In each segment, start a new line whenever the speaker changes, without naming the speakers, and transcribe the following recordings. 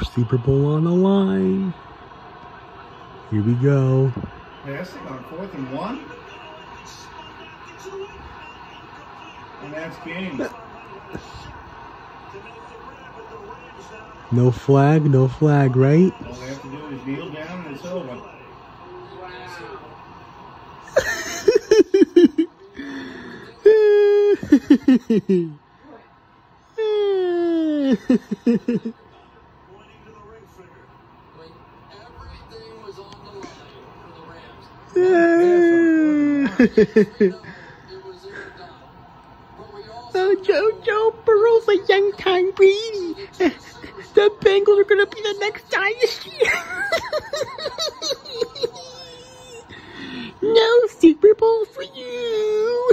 Super Bowl on the line. Here we go.
Passing on fourth and one. And that's game.
No flag, no flag, right?
All they have to do is kneel down and it's over.
Uh, oh, Jojo Burrow's a young Tom Brady. The Bengals are gonna be the next dynasty. no Super Bowl for you.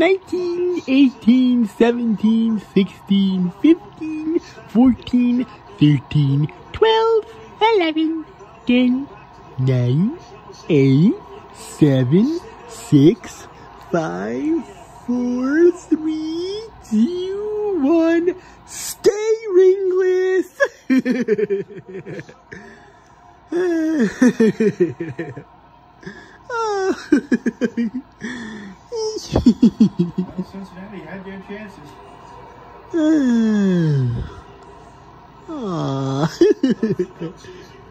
all the way down the field to take the lead.
24, 23, 22, 21, 20, 19, 18, 17, 16, 15, 14, 13, 12, 11, 10, 9, 8, 7, 6, 5, 4, 3, 2, 1. Stay ringless!
Well, ah. Cincinnati had their chances.
Aw. Ah.